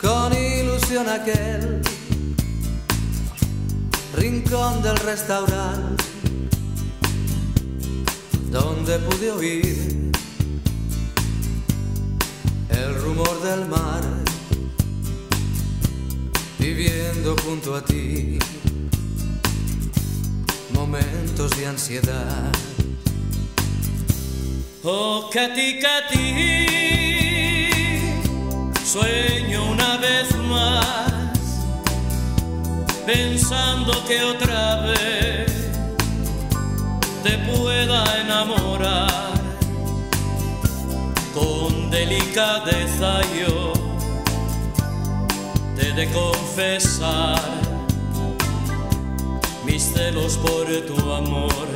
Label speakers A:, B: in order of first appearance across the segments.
A: con ilusión aquel rincón del restaurante donde pude oír el rumor del mar viviendo junto a ti momentos de ansiedad.
B: Oh, Katy, Katy sueño una vez más, pensando que otra vez te pueda enamorar. Con delicadeza yo te de confesar mis celos por tu amor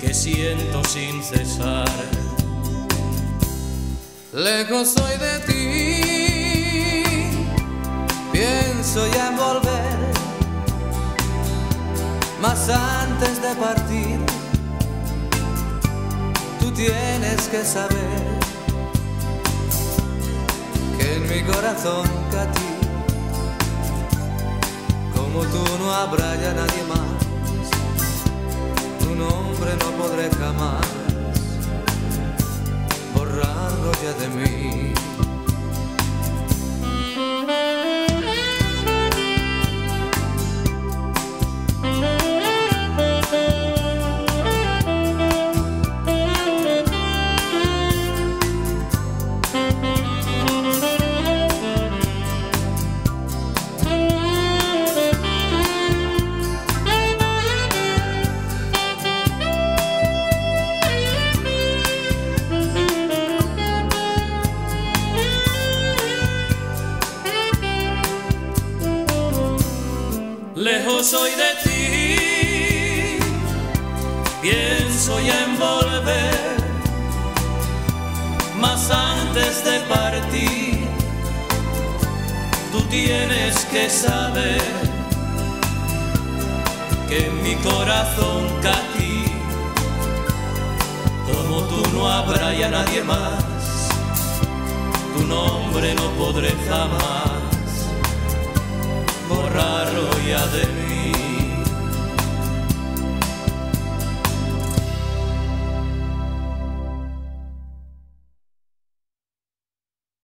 B: que siento sin cesar.
A: Lejos soy de ti, pienso ya en volver, mas antes de partir, tú tienes que saber que en mi corazón, Katy, como tú no habrá ya nadie más, borrarlo
B: soy de ti, pienso ya en volver, mas antes de partir, tú tienes que saber que en mi corazón, Katy, como tú no habrá ya nadie más, tu nombre no podré jamás borrarlo ya de.